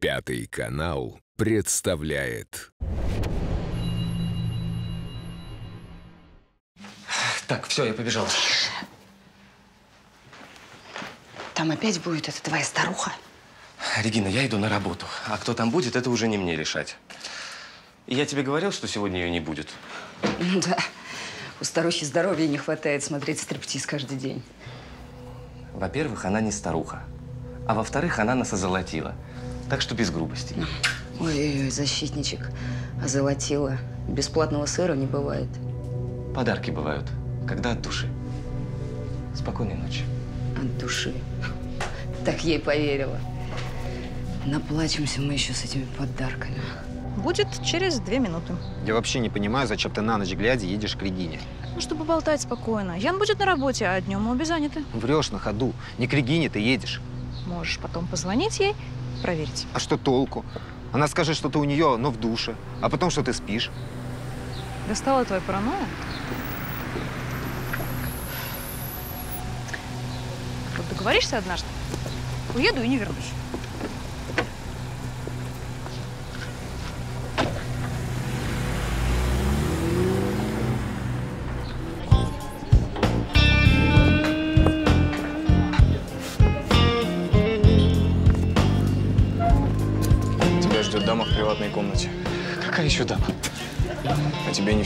Пятый канал представляет. Так, все, я побежал. Там опять будет эта твоя старуха? Регина, я иду на работу. А кто там будет, это уже не мне решать. И я тебе говорил, что сегодня ее не будет. Ну да. У старухи здоровья не хватает смотреть стриптиз каждый день. Во-первых, она не старуха. А во-вторых, она нас озолотила. Так что без грубости. Ой-ой-ой, защитничек. Озолотила. Бесплатного сыра не бывает. Подарки бывают, когда от души. Спокойной ночи. От души. Так ей поверила. Наплачемся мы еще с этими подарками. Будет через две минуты. Я вообще не понимаю, зачем ты на ночь глядя едешь к Регине. Ну, чтобы болтать спокойно. Ян будет на работе, а днем мы обе заняты. Врешь на ходу. Не к Регине ты едешь. Можешь потом позвонить ей, проверить. А что толку? Она скажет, что ты у нее, но в душе. А потом, что ты спишь. Достала твоя паранойя? Вот договоришься однажды, уеду и не вернусь.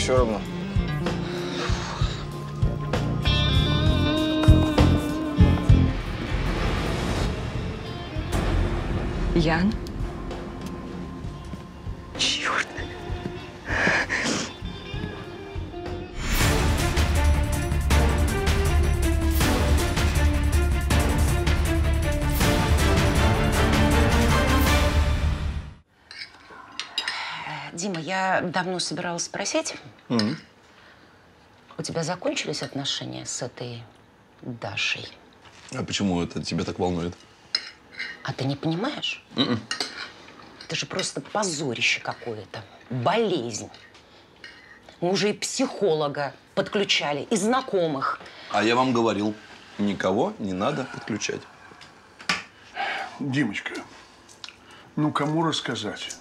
Все равно? Ян? Черт. Дима, я давно собиралась спросить. У тебя закончились отношения с этой Дашей? А почему это тебя так волнует? А ты не понимаешь? Это же просто позорище какое-то. Болезнь. Мы уже и психолога подключали, и знакомых. А я вам говорил, никого не надо подключать. Димочка, ну кому рассказать?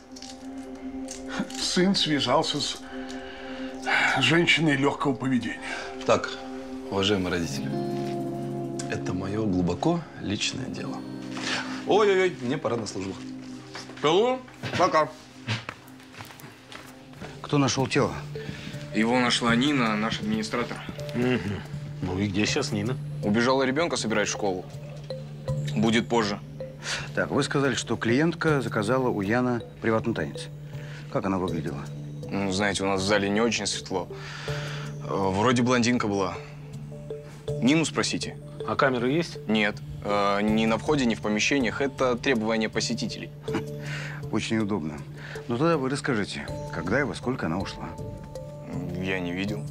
Сын связался с женщиной легкого поведения. Так, уважаемые родители, это мое глубоко личное дело. Ой-ой-ой, мне пора на службу. Алло, пока. Кто нашел тело? Его нашла Нина, наш администратор. Ну и где сейчас Нина? Убежала ребенка собирать в школу. Будет позже. Так, вы сказали, что клиентка заказала у Яна приватный танец. Как она выглядела? Ну, знаете, у нас в зале не очень светло. Э, Вроде блондинка была. Нину спросите. А камеры есть? Нет. Э, Ни на входе, ни в помещениях. Это требование посетителей. Очень удобно. Ну тогда вы расскажите, когда и во сколько она ушла? Я не видел.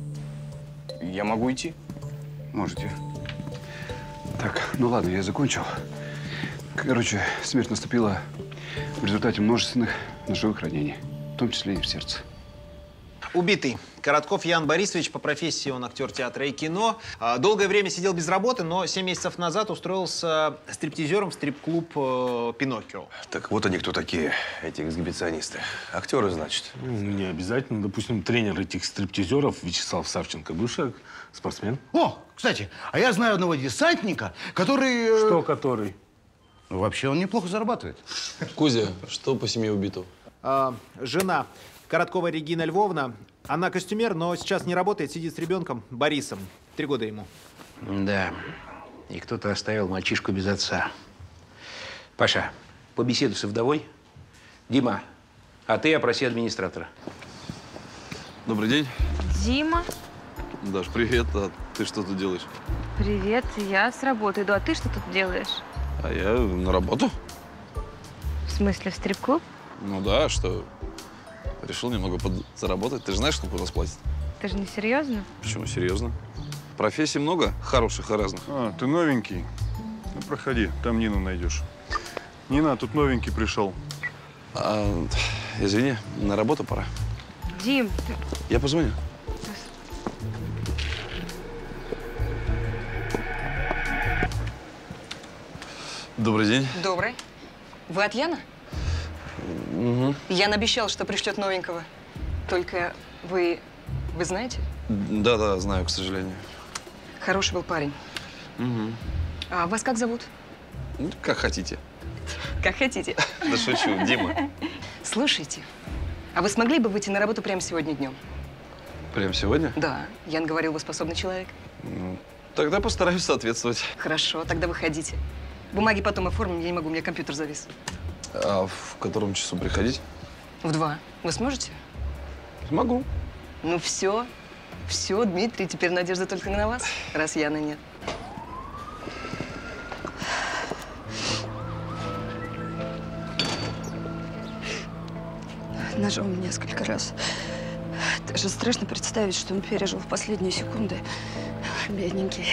Я могу идти? Можете. Так, ну ладно, я закончил. Короче, смерть наступила в результате множественных ножевых ранений, в том числе и в сердце. Убитый. Коротков Ян Борисович, по профессии он актер театра и кино. А, Долгое время сидел без работы, но 7 месяцев назад устроился стриптизером в стрип-клуб э, «Пиноккио». Так вот они кто такие, эти эксгибиционисты. Актеры, значит. Ну, не обязательно. Допустим, тренер этих стриптизеров Вячеслав Савченко, бывший спортсмен. О, кстати, а я знаю одного десантника, который… э, Что который? Ну, вообще он неплохо зарабатывает. Кузя, что по семье убитого? А, жена Короткова Регина Львовна. Она костюмер, но сейчас не работает, сидит с ребенком Борисом. Три года ему. Да. И кто-то оставил мальчишку без отца. Паша, побеседуй с вдовой. Дима, а ты опроси администратора. Добрый день. Дима, Даш, привет. А ты что тут делаешь? привет. Я с работы иду. А ты что тут делаешь? А я на работу. В смысле, в стрип-клуб? Ну да, что? Решил немного заработать. Ты же знаешь, сколько у нас платят? Ты же не серьезно? Почему? Серьезно? Профессий много хороших и разных. А, ты новенький? Ну, проходи, там Нину найдешь. Нина, тут новенький пришел. А, извини, на работу пора. Дим, ты... Я позвоню. Добрый день. Добрый. Вы от Яна? Угу. Ян обещал, что пришлет новенького. Только вы... Вы знаете? Да-да, знаю, к сожалению. Хороший был парень. Угу. А вас как зовут? Ну, как хотите. Как хотите. Да шучу, Дима. Слушайте, а вы смогли бы выйти на работу прямо сегодня днем? Прям сегодня? Да. Ян говорил, вы способный человек. Ну, тогда постараюсь соответствовать. Хорошо, тогда выходите. Бумаги потом оформим, я не могу, у меня компьютер завис. А в котором часу приходить? В два. Вы сможете? Могу. Ну все. Все, Дмитрий, теперь надежда только на вас, раз Яны нет. Ножом несколько раз. Даже страшно представить, что он пережил в последние секунды. Бедненький.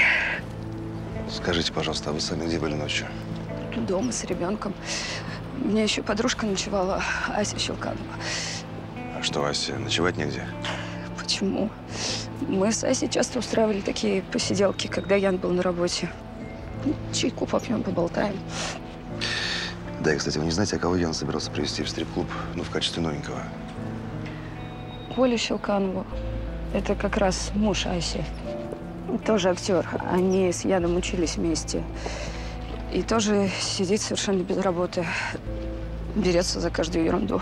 Скажите, пожалуйста, а вы сами где были ночью? Дома с ребенком. У меня еще подружка ночевала, Ася Щелканова. А что, Ася, ночевать негде? Почему? Мы с Асей часто устраивали такие посиделки, когда Ян был на работе. Чайку попьем, поболтаем. Да, и, кстати, вы не знаете, а кого Ян собирался привезти в стрип-клуб, ну, в качестве новенького? Колю Щелканову. Это как раз муж Аси. Тоже актер. Они с Яном учились вместе. И тоже сидит совершенно без работы. Берется за каждую ерунду.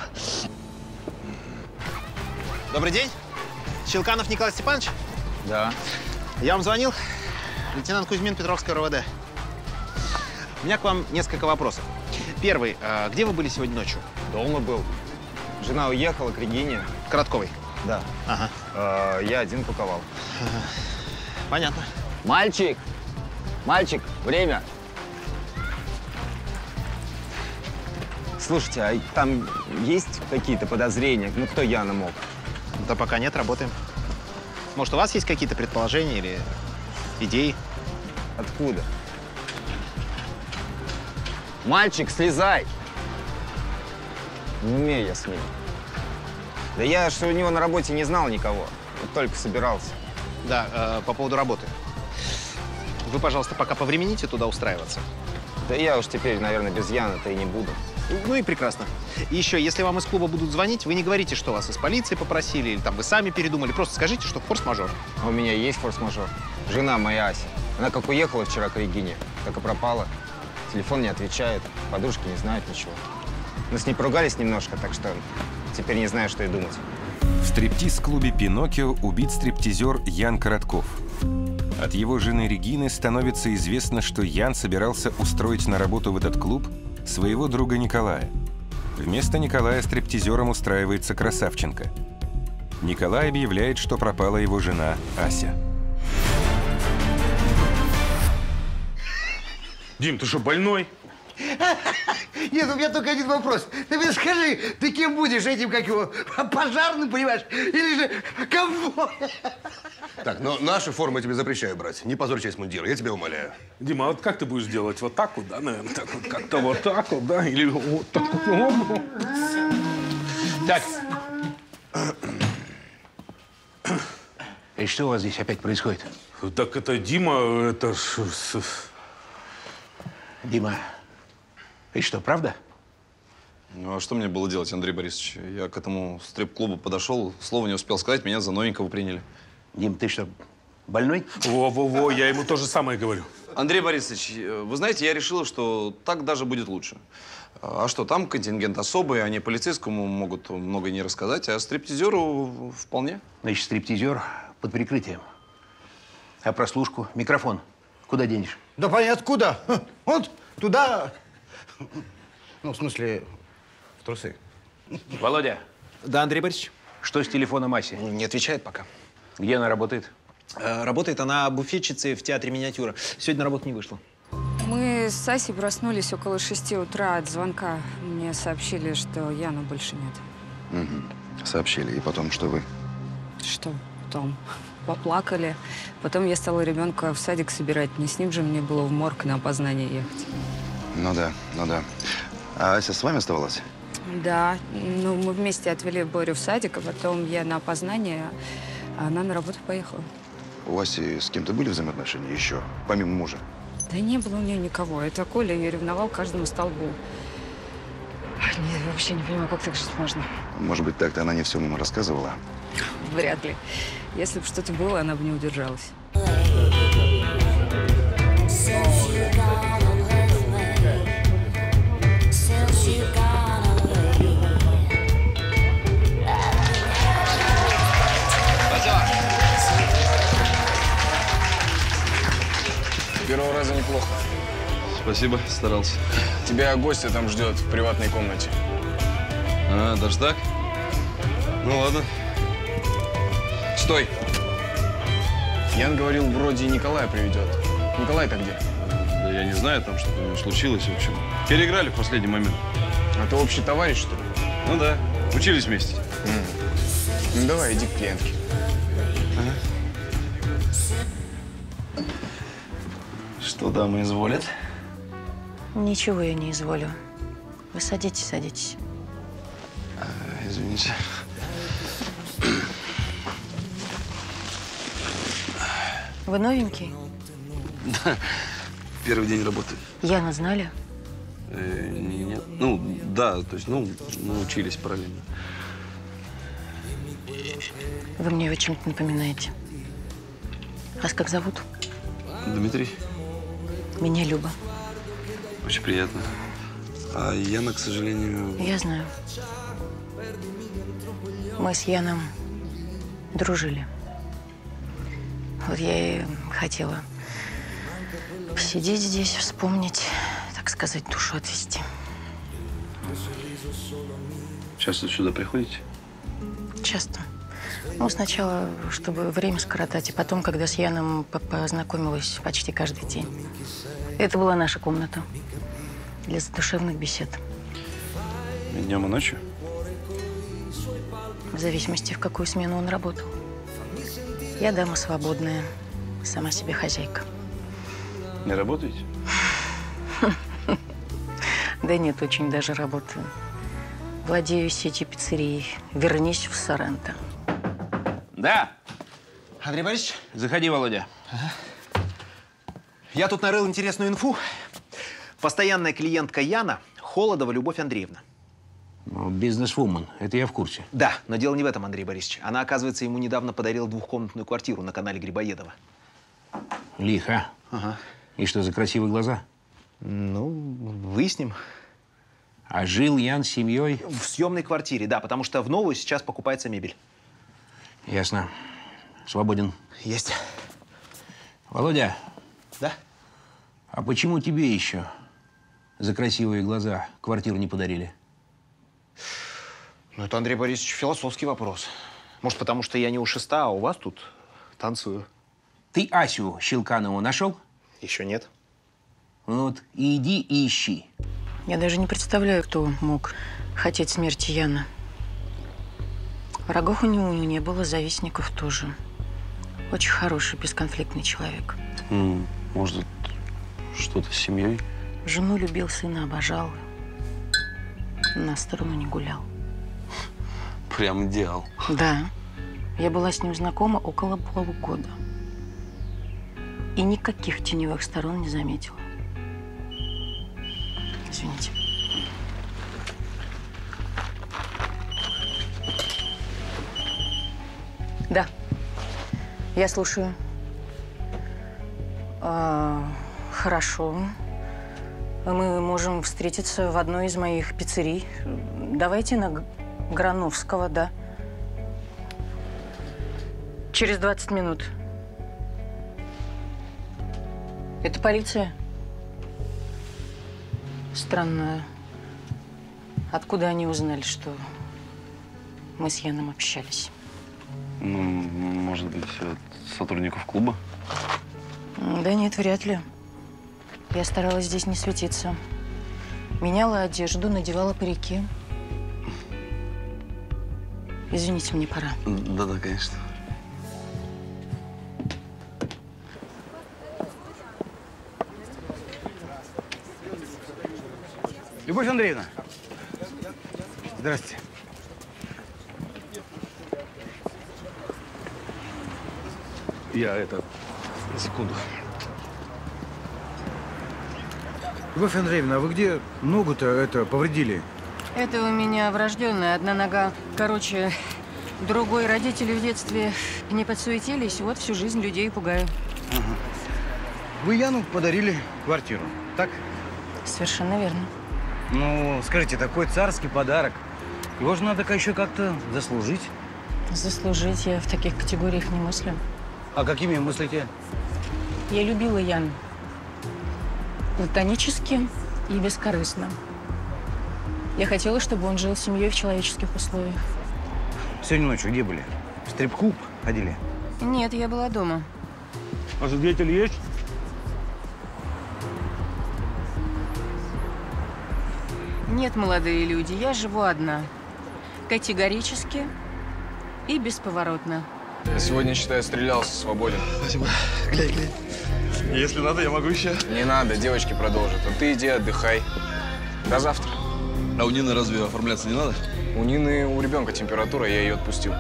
Добрый день. Щелканов Николай Степанович? Да. Я вам звонил. Лейтенант Кузьмин, Петровская РОВД. У меня к вам несколько вопросов. Первый. а где вы были сегодня ночью? Дома был. Жена уехала к Регине. Коротковой? Да. Ага. Э, я один паковал. Понятно. Мальчик! Мальчик, время! Слушайте, а там есть какие-то подозрения? Ну, кто Яна мог? Да пока нет, работаем. Может, у вас есть какие-то предположения или идеи? Откуда? Мальчик, слезай! Не умею я с ним. Да я, что у него на работе не знал никого. Вот только собирался. Да, э, по поводу работы. Вы, пожалуйста, пока повремените туда устраиваться. Да я уж теперь, наверное, без Яна-то и не буду. Ну и прекрасно. И еще, если вам из клуба будут звонить, вы не говорите, что вас из полиции попросили, или там вы сами передумали. Просто скажите, что форс-мажор. А у меня есть форс-мажор. Жена моя Ася. Она как уехала вчера к Регине, так и пропала. Телефон не отвечает, подружки не знают ничего. Мы с ней поругались немножко, так что теперь не знаю, что и думать. В стриптиз-клубе «Пиноккио» убит стриптизер Ян Коротков. От его жены Регины становится известно, что Ян собирался устроить на работу в этот клуб своего друга Николая. Вместо Николая стриптизером устраивается Красавченко. Николай объявляет, что пропала его жена Ася. Дим, ты что, больной? Нет, у меня только один вопрос. Ты мне скажи, ты кем будешь этим, как его, пожарным, понимаешь? Или же кого? Так, но наши формы я тебе запрещаю брать. Не позорь честь мундира, я тебя умоляю. Дима, а вот как ты будешь делать? Вот так вот, да, наверное? Так вот, как-то вот так вот, да? Или вот так вот? Так. И что у вас здесь опять происходит? Так это Дима, это ж... Дима, и что, правда? Ну, а что мне было делать, Андрей Борисович? Я к этому стрип-клубу подошел, слова не успел сказать, меня за новенького приняли. Дим, ты что, больной? Во-во-во, я ему то же самое говорю. Андрей Борисович, э, вы знаете, я решил, что так даже будет лучше. А что, там контингент особый, они полицейскому могут много не рассказать, а стриптизеру вполне. Значит, стриптизер под прикрытием. А прослушку, микрофон куда денешь? Да понятно, куда? Вот туда. Ну, в смысле, в трусы. Володя. Да, Андрей Борисович? Что с телефоном Аси? Не отвечает пока. Где она работает? Э, Работает она буфетчицей в театре «Миниатюра». Сегодня на работу не вышла. Мы с Асей проснулись около шести утра от звонка. Мне сообщили, что Яна больше нет. Угу. Сообщили. И потом, что вы? Что потом? Поплакали. Потом я стала ребенка в садик собирать. Не с ним же мне было в морг на опознание ехать. Ну да, ну да. А Ася с вами оставалась? Да, ну мы вместе отвели Борю в садик, а потом я на опознание, а она на работу поехала. У Аси с кем-то были взаимоотношения еще, помимо мужа? Да не было у нее никого. Это Коля ее ревновал каждому столбу. Нет, я вообще не понимаю, как так жить можно. Может быть, так-то она не все ему рассказывала. Вряд ли. Если бы что-то было, она бы не удержалась. Спасибо, старался. Тебя гостя там ждет в приватной комнате. А, даже так? Ну ладно. Стой! Ян говорил, вроде Николая приведет. Николай-то где? Да я не знаю, там что-то у него случилось, в общем. Переиграли в последний момент. А ты общий товарищ, что ли? Ну да, учились вместе. Ну давай, иди к клиентке. Что дамы изволят? Ничего я не изволю. Вы садитесь, садитесь. Извините. Вы новенький? Да, первый день работы. Яна знали? Э, нет. Ну, да, то есть, ну, мы учились параллельно. Вы мне его чем-то напоминаете. Вас как зовут? Дмитрий, Меня Люба. Очень приятно. А Яна, к сожалению... Я знаю. Мы с Яном дружили. Вот я и хотела посидеть здесь, вспомнить, так сказать, душу отвести. Часто сюда приходите? Часто. Ну, сначала, чтобы время скоротать, и потом, когда с Яном по- познакомилась почти каждый день. Это была наша комната для задушевных бесед. И днем и ночью? В зависимости, в какую смену он работал. Я дама свободная, сама себе хозяйка. Не работаете? Да нет, очень даже работаю. Владею сетью пиццерий. Вернись в Соренто. Да. Андрей Борисович? Заходи, Володя. Я тут нарыл интересную инфу. Постоянная клиентка Яна – Холодова Любовь Андреевна. Бизнесвумен, это я в курсе. Да, но дело не в этом, Андрей Борисович. Она, оказывается, ему недавно подарила двухкомнатную квартиру на канале Грибоедова. Лихо. Ага. И что за красивые глаза? Ну, выясним. А жил Ян с семьей? В съемной квартире, да, потому что в новую сейчас покупается мебель. Ясно. Свободен. Есть. Володя. Да? А почему тебе еще за красивые глаза квартиру не подарили? Ну, это, Андрей Борисович, философский вопрос. Может, потому что я не у шеста, а у вас тут танцую. Ты Асю Щелканову нашел? Еще нет. Ну Вот иди и ищи. Я даже не представляю, кто мог хотеть смерти Яна. Врагов у него не было, завистников тоже. Очень хороший, бесконфликтный человек. Может, что-то с семьей? Жену любил, сына обожал. На сторону не гулял. Прям идеал. Да. Я была с ним знакома около полугода. И никаких теневых сторон не заметила. Извините. Да. Я слушаю. А, хорошо. Мы можем встретиться в одной из моих пиццерий. Давайте на Грановского, да. Через 20 минут. Это полиция? Странно. Откуда они узнали, что мы с Яном общались? Ну, может быть, от сотрудников клуба? Да нет, вряд ли. Я старалась здесь не светиться. Меняла одежду, надевала парики. Извините, мне пора. Да-да, конечно. Любовь Андреевна. Здравствуйте. Я это... Секунду. Любовь Андреевна, а вы где ногу-то это повредили? Это у меня врожденная одна нога. Короче, другой родители в детстве не подсуетились, вот всю жизнь людей пугаю. Вы Яну подарили квартиру, так? Совершенно верно. Ну, скажите, такой царский подарок. Его же надо еще как-то заслужить. Заслужить я в таких категориях не мыслю. А какими мыслите? Я любила Яну. Платонически и бескорыстно. Я хотела, чтобы он жил с семьей в человеческих условиях. Сегодня ночью где были? В стрип-клуб ходили? Нет, я была дома. А свидетель есть? Нет, молодые люди, я живу одна. Категорически и бесповоротно. Я сегодня, считаю, стрелялся, свободен. Спасибо. Глянь, глянь. Если надо, я могу еще. Не надо, девочки продолжат. А ты иди отдыхай. До завтра. А у Нины разве оформляться не надо? У Нины у ребенка температура, я ее отпустил.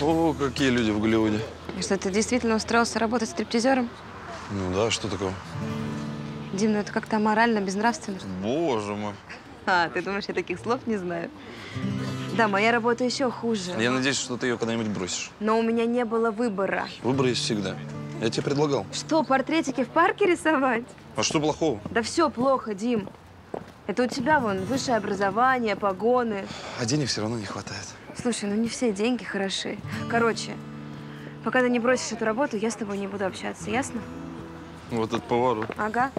О, какие люди в Голливуде. И что, ты действительно устроился работать стриптизером? Ну да, что такого? Дим, ну это как-то аморально, безнравственно. Боже мой. А, ты думаешь, я таких слов не знаю? Да, моя работа еще хуже. Я надеюсь, что ты ее когда-нибудь бросишь. Но у меня не было выбора. Выбор есть всегда. Я тебе предлагал. Что, портретики в парке рисовать? А что плохого? Да все плохо, Дим. Это у тебя вон высшее образование, погоны. А денег все равно не хватает. Слушай, ну не все деньги хороши. Короче, пока ты не бросишь эту работу, я с тобой не буду общаться, ясно? Вот этот поворот. Ага.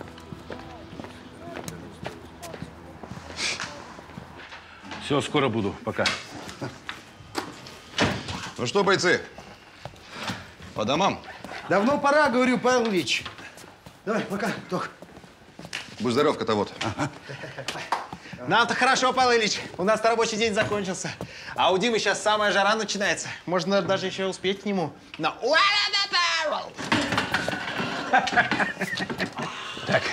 Все, скоро буду. Пока. Ну что, бойцы, по домам? Давно пора, говорю, Павел Ильич. Давай, пока, Тох. Будь здоров, котовод. Нам-то хорошо, Павел Ильич. У нас рабочий день закончился. А у Димы сейчас самая жара начинается. Можно даже еще успеть к нему. На Так,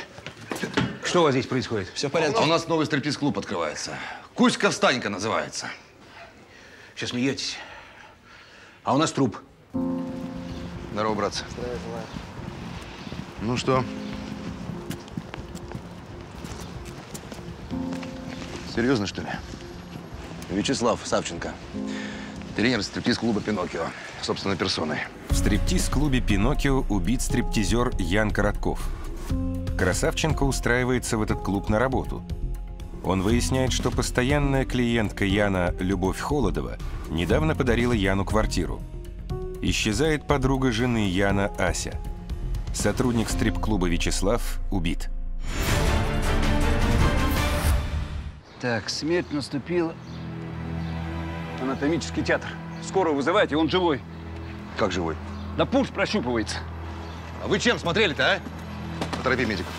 что у вас здесь происходит? Все в порядке. А у нас новый стриптиз-клуб открывается. Кузька-встанька называется. Сейчас смеетесь. А у нас труп. Здорово, братцы. Ну что? Серьезно, что ли? Вячеслав Савченко. Тренер стриптиз-клуба «Пиноккио». Собственной персоной. В стриптиз-клубе «Пиноккио» убит стриптизер Ян Коротков. Красавченко устраивается в этот клуб на работу. Он выясняет, что постоянная клиентка Яна Любовь Холодова недавно подарила Яну квартиру. Исчезает подруга жены Яна Ася. Сотрудник стрип-клуба Вячеслав убит. Так, смерть наступила. Анатомический театр. Скорую вызывайте, он живой. Как живой? Да пульс прощупывается. А вы чем смотрели-то, а? Поторопи медиков.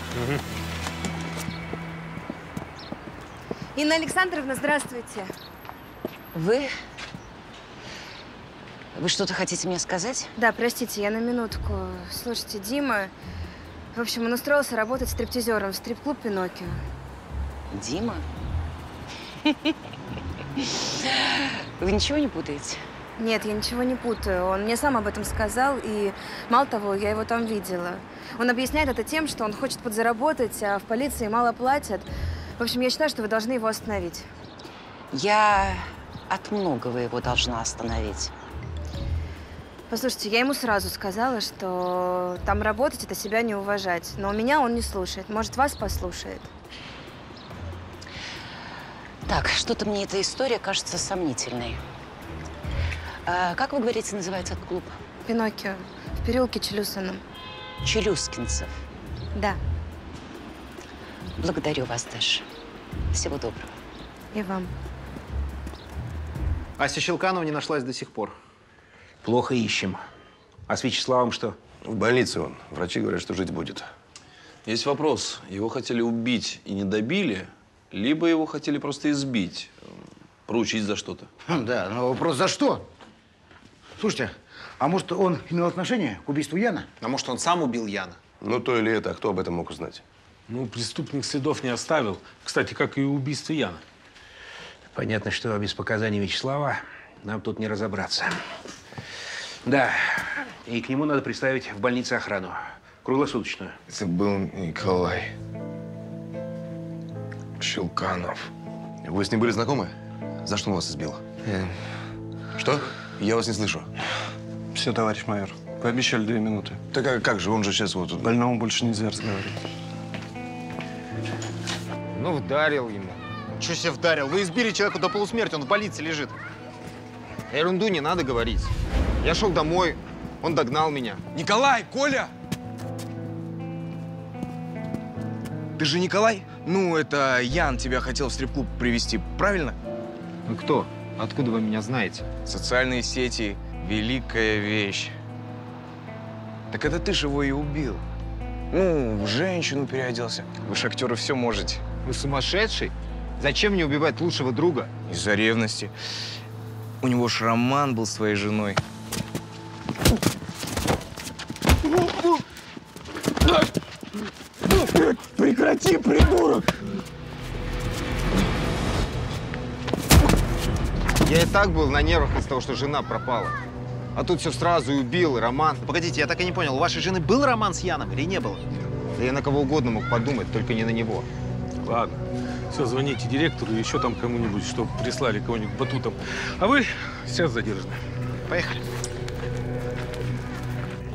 Инна Александровна, здравствуйте. Вы? Вы что-то хотите мне сказать? Да, простите, я на минутку. Слушайте, Дима, в общем, он устроился работать стриптизером в стрип-клуб «Пиноккио». Дима? Вы ничего не путаете? Нет, я ничего не путаю. Он мне сам об этом сказал, и мало того, я его там видела. Он объясняет это тем, что он хочет подзаработать, а в полиции мало платят. В общем, я считаю, что вы должны его остановить. Я от многого его должна остановить. Послушайте, я ему сразу сказала, что там работать – это себя не уважать. Но меня он не слушает. Может, вас послушает. Так, что-то мне эта история кажется сомнительной. А, как вы говорите, называется этот клуб? Пиноккио. В переулке Челюсином. Челюскинцев. Да. Благодарю вас, Даша. Всего доброго. И вам. Ася Щелканова не нашлась до сих пор. Плохо ищем. А с Вячеславом что? В больнице он. Врачи говорят, что жить будет. Есть вопрос. Его хотели убить и не добили, либо его хотели просто избить, проучить за что-то. Хм, Да, но вопрос за что? Слушайте, а может, он имел отношение к убийству Яна? А может, он сам убил Яна? Ну, то или это, а кто об этом мог узнать? Ну, преступник следов не оставил. Кстати, как и убийство Яна. Понятно, что без показаний Вячеслава нам тут не разобраться. Да, и к нему надо приставить в больнице охрану. Круглосуточную. Это был Николай. Щелканов. Вы с ним были знакомы? За что он вас избил? Что? Я вас не слышу. Все, товарищ майор. Пообещали две минуты. Так а как же, он же сейчас вот... Больному больше нельзя разговаривать. Ну, вдарил ему. Что себе вдарил? Вы избили человека до полусмерти, он в больнице лежит. Ерунду не надо говорить. Я шел домой, он догнал меня. Николай, Коля! Ты же Николай? Ну, это Ян тебя хотел в стрип-клуб привести, правильно? Ну кто? Откуда вы меня знаете? Социальные сети – великая вещь. Так это ты же его и убил. Ну, в женщину переоделся. Вы ж актеры все можете. Вы сумасшедший? Зачем мне убивать лучшего друга? Из-за ревности. У него ж роман был с твоей женой. Прекрати, придурок! Я и так был на нервах из-за того, что жена пропала. А тут все сразу и убил, и роман. Погодите, я так и не понял, у вашей жены был роман с Яном или не было? Да я на кого угодно мог подумать, только не на него. Ладно. Все, звоните директору и еще там кому-нибудь, чтобы прислали кого-нибудь батутом. А вы сейчас задержаны. Поехали.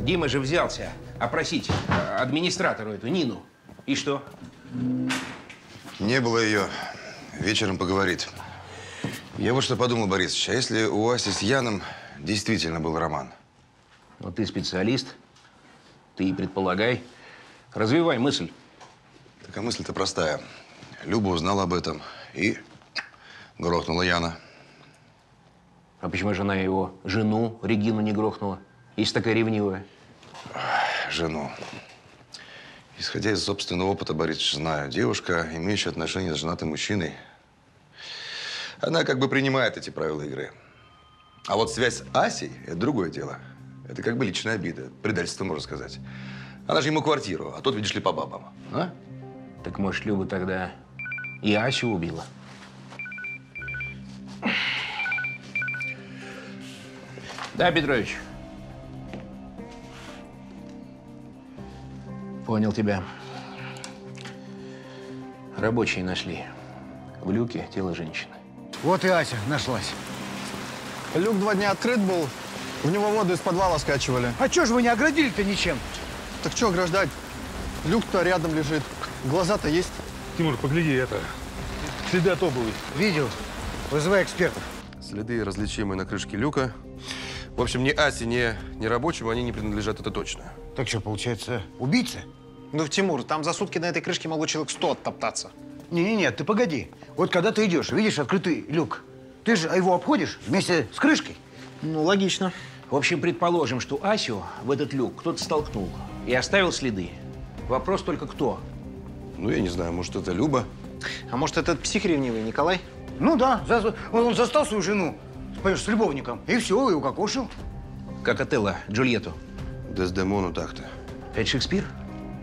Дима же взялся опросить э, администратору эту Нину. И что? Не было ее. Вечером поговорит. Я вот что подумал, Борисович, а если у Аси с Яном действительно был роман? Вот ты специалист, ты и предполагай. Развивай мысль. Так а мысль-то простая. Люба узнала об этом и грохнула Яна. А почему жена его жену Регину не грохнула? Если такая ревнивая. Жену. Исходя из собственного опыта, Борисович, знаю, девушка, имеющая отношения с женатым мужчиной, она как бы принимает эти правила игры. А вот связь с Асей – это другое дело. Это как бы личная обида, предательство, можно сказать. Она же ему квартиру, а тот, видишь ли, по бабам. А? Так может, Люба тогда и Асю убила? Да, Петрович. Понял тебя. Рабочие нашли. В люке тело женщины. Вот и Ася нашлась. Люк два дня открыт был. В него воду из подвала скачивали. А чё ж вы не оградили-то ничем? Так что ограждать? Люк-то рядом лежит. Глаза-то есть. Тимур, погляди, это следы от обуви. Видел. Вызывай экспертов. Следы различимые на крышке люка. В общем, ни Асе, ни, ни рабочему они не принадлежат, это точно. Так что, получается, убийца? Ну, Тимур, там за сутки на этой крышке могло человек сто оттоптаться. Не-не-не, ты погоди. Вот когда ты идешь, видишь открытый люк, ты же его обходишь вместе с крышкой. Ну, логично. В общем, предположим, что Асю в этот люк кто-то столкнул и оставил следы. Вопрос только кто? Ну, я не знаю, может, это Люба. А может, этот псих ревнивый, Николай? Ну да, за- он, он застал свою жену, понимаешь, с любовником, и все, и укокошил. Как Отелло, Джульетту. Дездемону так-то. Это Шекспир?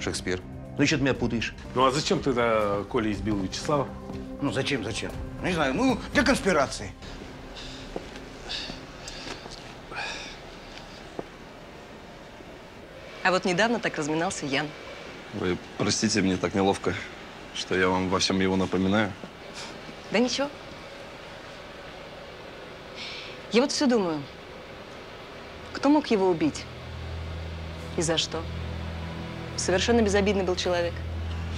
Шекспир. Ну, и что ты меня путаешь? Ну а зачем тогда Коля избил Вячеслава? Ну зачем, зачем? Ну, не знаю, ну, для конспирации. А вот недавно так разминался Ян. Вы простите, мне так неловко, что я вам во всем его напоминаю. Да ничего. Я вот все думаю, кто мог его убить? И за что? Совершенно безобидный был человек.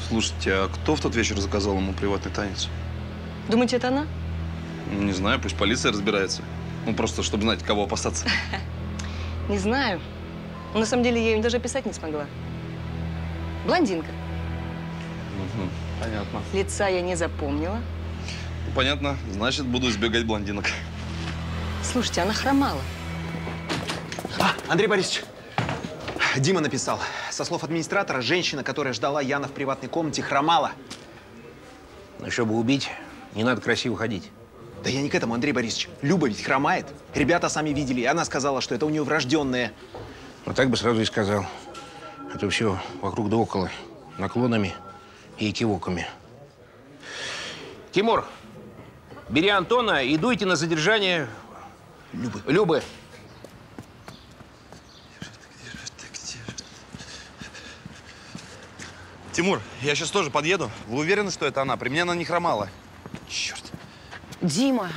Слушайте, а кто в тот вечер заказал ему приватный танец? Думаете, это она? Ну, Не знаю, пусть полиция разбирается. Ну, просто чтобы знать, кого опасаться. Не знаю. На самом деле я ее даже описать не смогла. Блондинка. Понятно. Лица я не запомнила. Ну, Понятно. Значит, буду избегать блондинок. Слушайте, она хромала. А, Андрей Борисович, Дима написал. Со слов администратора, женщина, которая ждала Яна в приватной комнате, хромала. Но чтобы убить, не надо красиво ходить. Да я не к этому, Андрей Борисович. Люба ведь хромает. Ребята сами видели, и она сказала, что это у нее врожденное. Ну, так бы сразу и сказал. Это все вокруг да около. Наклонами и экивоками. Тимур, бери Антона и дуйте на задержание Любы. Любы. Тимур, я сейчас тоже подъеду. Вы уверены, что это она? При мне она не хромала. Черт. Дима,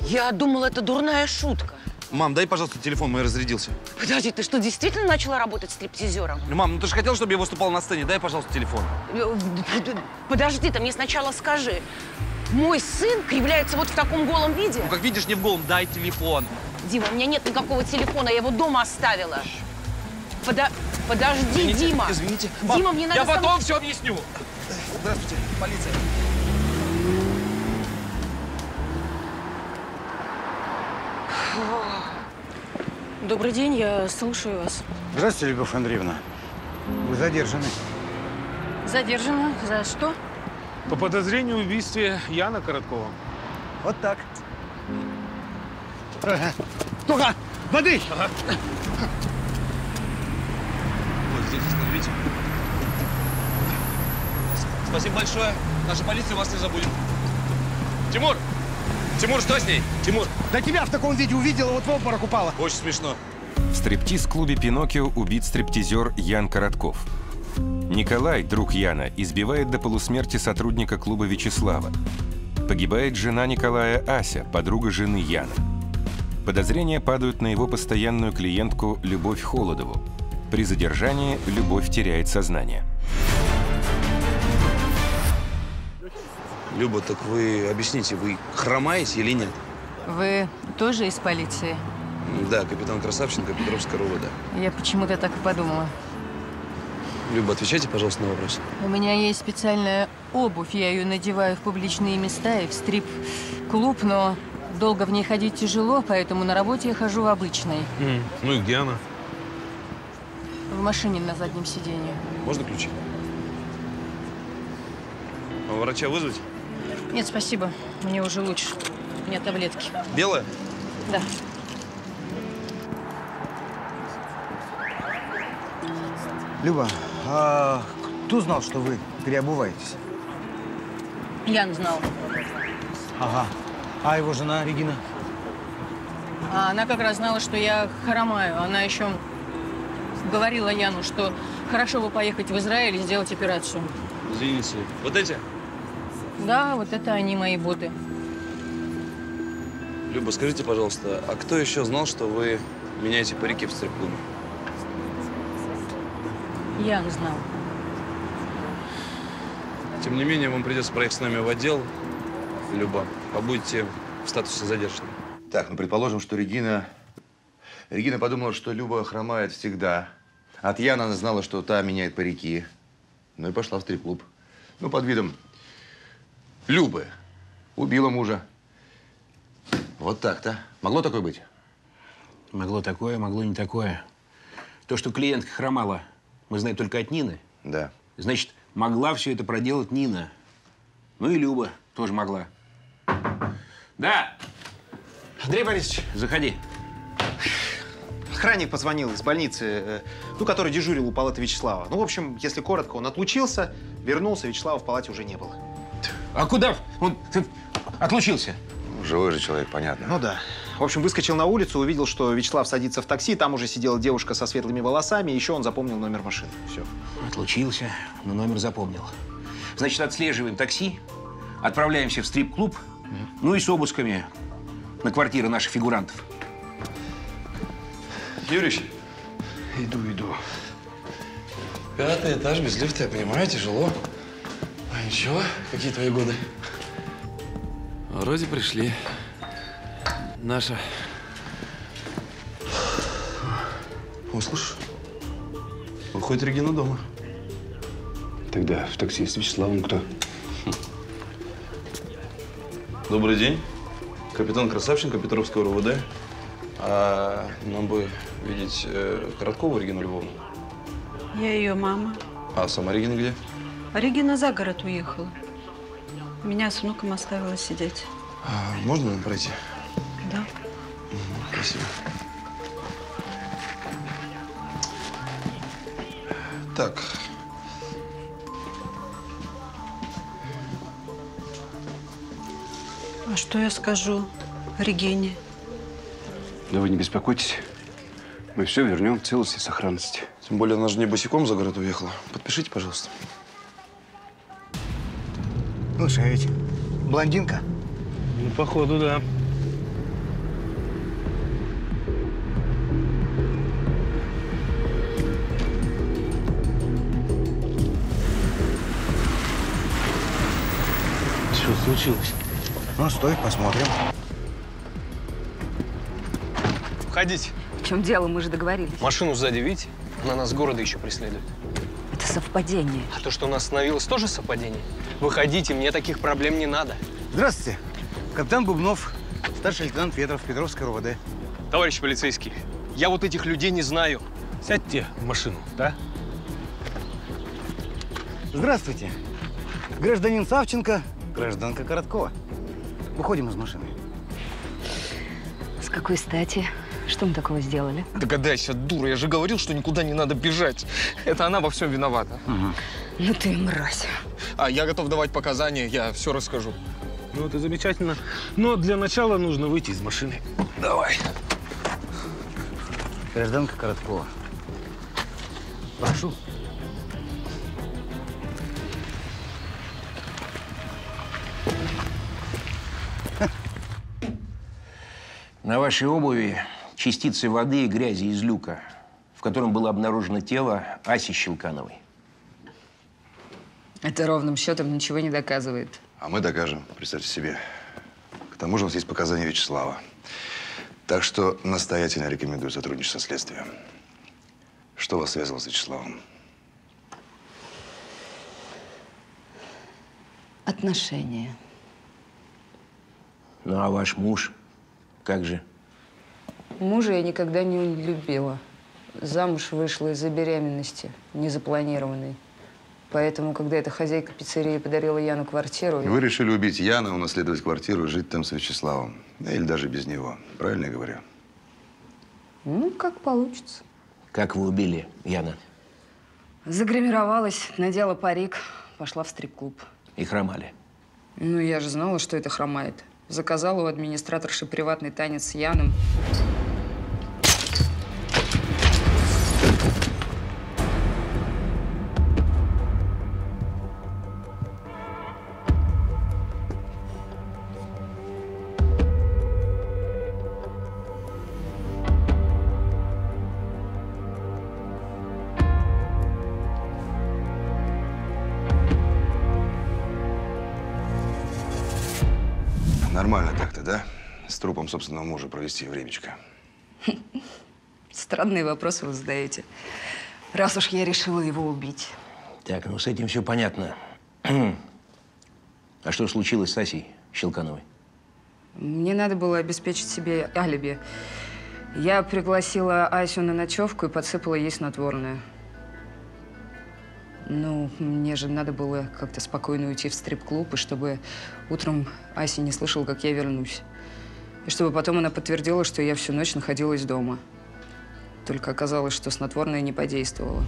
я думала, это дурная шутка. Мам, дай, пожалуйста, телефон, мой разрядился. Подожди, ты что, действительно начала работать стриптизером? Ну, Мам, ну ты же хотел, чтобы я выступал на сцене. Дай, пожалуйста, телефон. Э, Подожди, ты мне сначала скажи. Мой сын кривляется вот в таком голом виде? Ну, как видишь, не в голом. Дай телефон. Дима, у меня нет никакого телефона, я его дома оставила. Подо- Подожди, Извините, Дима. извините. Дима, Мам, мне надо я тобой- потом все объясню. Здравствуйте, полиция. Добрый день, я слушаю вас. Здравствуйте, Любовь Андреевна. Вы задержаны. Задержана. За что? По подозрению в убийстве Яна Короткова. Вот так. Только воды! Вот здесь остановите. Спасибо большое. Наша полиция вас не забудет. Тимур! Тимур, что с ней? Тимур! Да тебя в таком виде увидела, вот в обморок упала. Очень смешно. В стриптиз-клубе «Пиноккио» убит стриптизер Ян Коротков. Николай, друг Яна, избивает до полусмерти сотрудника клуба Вячеслава. Погибает жена Николая Ася, подруга жены Яна. Подозрения падают на его постоянную клиентку Любовь Холодову. При задержании Любовь теряет сознание. Люба, так вы объясните, вы хромаете или нет? Вы тоже из полиции? Да, капитан Красавченко, Петровская РУВД. Я почему-то так и подумала. Люба, отвечайте, пожалуйста, на вопрос. У меня есть специальная обувь, я ее надеваю в публичные места и в стрип-клуб, но долго в ней ходить тяжело, поэтому на работе я хожу в обычной. М, Ну и где она? В машине на заднем сиденье. Можно ключи? А врача вызвать? Нет, спасибо, мне уже лучше. У меня таблетки. Белая? Да. Люба, а кто знал, что вы переобуваетесь? Ян знал. Ага. А его жена Регина? А она как раз знала, что я хромаю. Она еще говорила Яну, что хорошо бы поехать в Израиль и сделать операцию. Извините. Вот эти? Да, вот это они мои боты. Люба, скажите, пожалуйста, а кто еще знал, что вы меняете парики в стрип-клубе? Ян знал. Тем не менее, вам придется проехать с нами в отдел. Люба, побудете в статусе задержанной. Так, ну предположим, что Регина... Регина подумала, что Люба хромает всегда. От Яна она знала, что та меняет парики. Ну и пошла в стрип-клуб. Ну, под видом Любы. Убила мужа. Вот так-то. Могло такое быть? Могло такое, могло не такое. То, что клиентка хромала, мы знаем только от Нины. Да. Значит, могла все это проделать Нина. Ну и Люба тоже могла. Да. Андрей Борисович. Заходи. Охранник позвонил из больницы, э, ну, который дежурил у палаты Вячеслава. Ну, в общем, если коротко, он отлучился, вернулся, Вячеслава в палате уже не было. А куда он отлучился? Живой же человек, понятно. Ну да. В общем, выскочил на улицу, увидел, что Вячеслав садится в такси, там уже сидела девушка со светлыми волосами, еще он запомнил номер машины. Все. Отлучился, но номер запомнил. Значит, отслеживаем такси, отправляемся в стрип-клуб, ну и с обысками на квартиры наших фигурантов. Юрич, Иду, иду. пятый этаж без лифта, я понимаю, тяжело. Ничего, какие твои годы? Вроде пришли. Наша. О, слушай, выходит Регина дома. Тогда в такси с Вячеславом кто? Добрый день. Капитан Красавченко, Петровского РУВД. А нам бы видеть э, Короткову Регину Львовну. Я ее мама. А сама Регина где? Регина за город уехала. Меня с внуком оставила сидеть. А, можно нам пройти? Да. Спасибо. Так. А что я скажу Регине? Да вы не беспокойтесь. Мы все вернем в целости и сохранности. Тем более, она же не босиком за город уехала. Подпишите, пожалуйста. Слушай, а ведь блондинка? Ну, походу, да. Что случилось? Ну, стой, посмотрим. Входите. В чем дело? Мы же договорились. Машину сзади видите? Она нас с города еще преследует. Совпадение. А то, что у нас остановилось, тоже совпадение? Выходите, мне таких проблем не надо. Здравствуйте. Капитан Бубнов, старший лейтенант Ветров, Петровская РУВД. Товарищ полицейский, я вот этих людей не знаю. Сядьте в машину, да? Здравствуйте. Гражданин Савченко, гражданка Короткова. Выходим из машины. С какой стати? Что мы такого сделали? Догадайся, дура, я же говорил, что никуда не надо бежать. Это она во всем виновата. Ну ты мразь. А я готов давать показания, я все расскажу. Ну, это замечательно. Но для начала нужно выйти из машины. Давай. Гражданка Короткова. Прошу. На вашей обуви частицы воды и грязи из люка, в котором было обнаружено тело Аси Щелкановой. Это ровным счетом ничего не доказывает. А мы докажем, представьте себе. К тому же у нас есть показания Вячеслава. Так что настоятельно рекомендую сотрудничать со следствием. Что вас связывало с Вячеславом? Отношения. Ну, а ваш муж, как же? Мужа я никогда не любила. Замуж вышла из-за беременности, незапланированной. Поэтому, когда эта хозяйка пиццерии подарила Яну квартиру... Вы решили убить Яна, унаследовать квартиру и жить там с Вячеславом. Да, Или даже без него. Правильно я говорю? Ну, как получится. Как вы убили Яна? Загримировалась, надела парик, пошла в стрип-клуб. И хромали. Ну, я же знала, что это хромает. Заказала у администраторши приватный танец с Яном. С трупом собственного мужа провести времечко. Странные вопросы вы задаете. Раз уж я решила его убить. Так, ну с этим все понятно. А что случилось с Асей Щелкановой? Мне надо было обеспечить себе алиби. Я пригласила Асю на ночевку и подсыпала ей снотворное. Ну, мне же надо было как-то спокойно уйти в стрип-клуб, и чтобы утром Ася не слышала, как я вернусь. И чтобы потом она подтвердила, что я всю ночь находилась дома. Только оказалось, что снотворное не подействовало.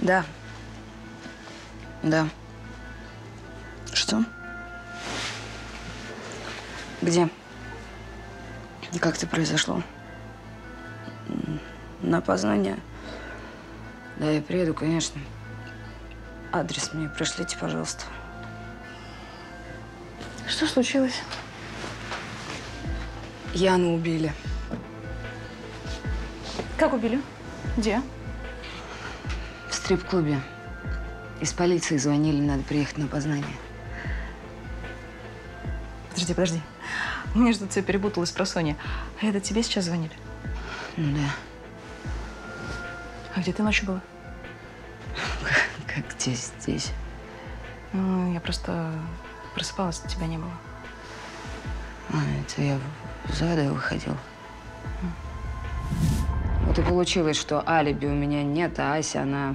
Да. Да. Что? Где? Как это произошло? На опознание? Да, я приеду, конечно. Адрес мне пришлите, пожалуйста. Что случилось? Яну убили. Как убили? Где? В стрип-клубе. Из полиции звонили, надо приехать на опознание. Подожди, подожди. У меня же тут все перепуталось про Сони. А это тебе сейчас звонили? Ну да. А где ты ночью была? Как здесь. Ну, я просто просыпалась, тебя не было. А, это я в ЗАДа выходила. Вот и получилось, что алиби у меня нет, а Ася, она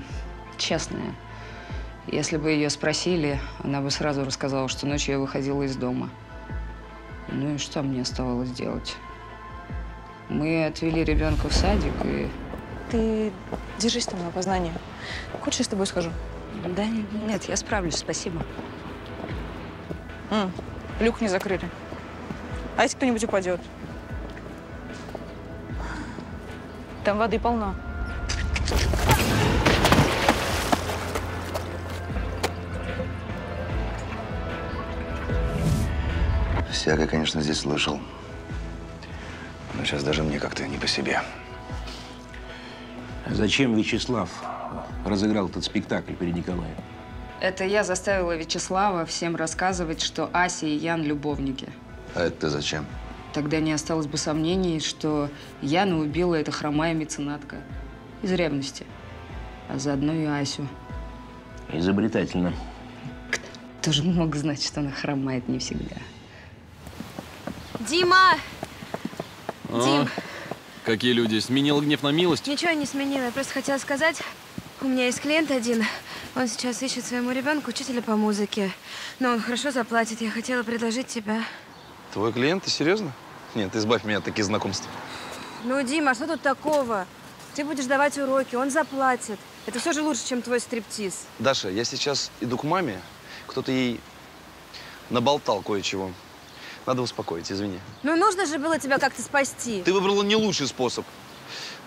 честная. Если бы ее спросили, она бы сразу рассказала, что ночью я выходила из дома. Ну и что мне оставалось делать? Мы отвели ребенка в садик и... Ты держись там на опознание. Хочешь, я с тобой схожу? Да нет, я справлюсь, спасибо. М, люк не закрыли. А если кто-нибудь упадет? Там воды полно. Всякое, конечно, здесь слышал. Но сейчас даже мне как-то не по себе. Зачем, Вячеслав, разыграл этот спектакль перед Николаем? Это я заставила Вячеслава всем рассказывать, что Ася и Ян – любовники. А это зачем? Тогда не осталось бы сомнений, что Яна убила эта хромая меценатка. Из ревности. А заодно и Асю. Изобретательно. Кто же мог знать, что она хромает не всегда? Дима! Дим, Какие люди? Сменил гнев на милость? ничего я не сменила. Я просто хотела сказать, у меня есть клиент один. Он сейчас ищет своему ребенку учителя по музыке. Но он хорошо заплатит. Я хотела предложить тебя. Твой клиент, ты серьезно? Нет, избавь меня от таких знакомств. Ну, Дима, а что тут такого? Ты будешь давать уроки, он заплатит. Это все же лучше, чем твой стриптиз. Даша, я сейчас иду к маме. Кто-то ей наболтал кое-чего. Надо успокоить, извини. Ну, нужно же было тебя как-то спасти. Ты выбрала не лучший способ.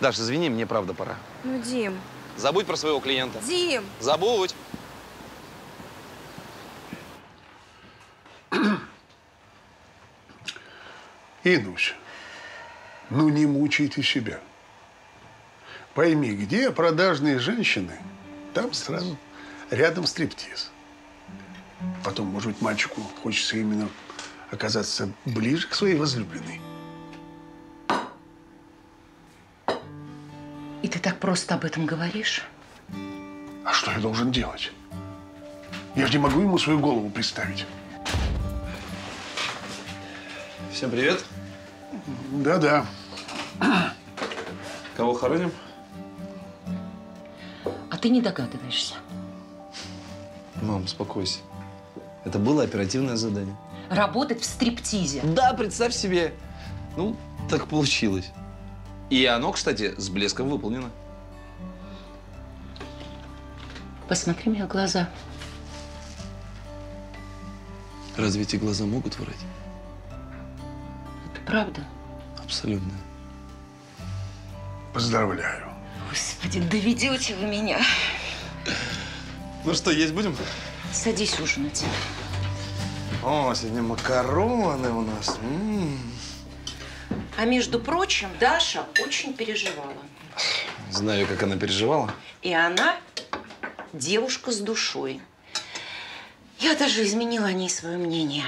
Даш, извини, мне правда пора. Ну, Дим. Забудь про своего клиента. Дим! Забудь. Инусь, ну не мучайте себя. Пойми, где продажные женщины, там сразу рядом стриптиз. Потом, может быть, мальчику хочется именно оказаться ближе к своей возлюбленной. Ты так просто об этом говоришь? А что я должен делать? Я же не могу ему свою голову представить. Всем привет. Да-да. Кого хороним? А ты не догадываешься. Мам, успокойся. Это было оперативное задание. Работать в стриптизе. Да, представь себе. Ну, так получилось. И оно, кстати, с блеском выполнено. Посмотри мне в глаза. Разве эти глаза могут врать? Это правда? Абсолютно. Поздравляю. Господи, доведете вы меня. Ну что, есть будем? Садись ужинать. О, сегодня макароны у нас. М. А между прочим, Даша очень переживала. Знаю, как она переживала. И она девушка с душой. Я даже изменила о ней свое мнение.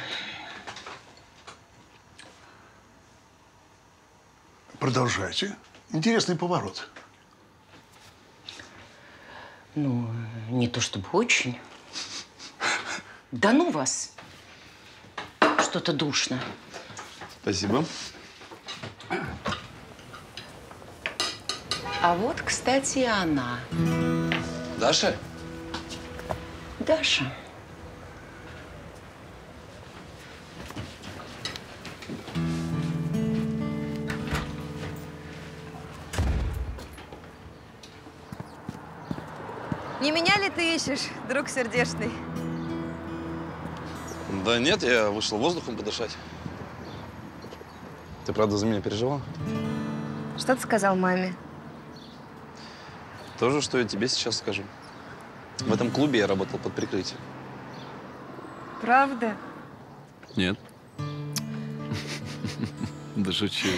Продолжайте. Интересный поворот. Ну, не то чтобы очень. Да ну вас. Что-то душно. Спасибо. А вот, кстати, и она. Даша? Даша. Не меня ли ты ищешь, друг сердечный? Да нет, я вышел воздухом подышать. Ты правда за меня переживала? Что ты сказал маме? То же, что я тебе сейчас скажу. В этом клубе я работал под прикрытием. Правда? Нет. Да шучу.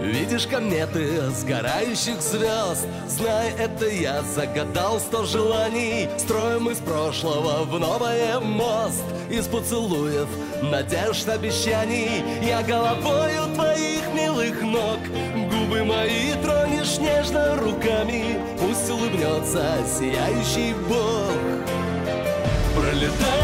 Видишь кометы сгорающих звезд Знай, это я загадал сто желаний Строим из прошлого в новое мост Из поцелуев, надежд, обещаний Я головою твоих милых ног. Губы мои тронешь нежно руками Пусть улыбнется сияющий Бог. Пролетая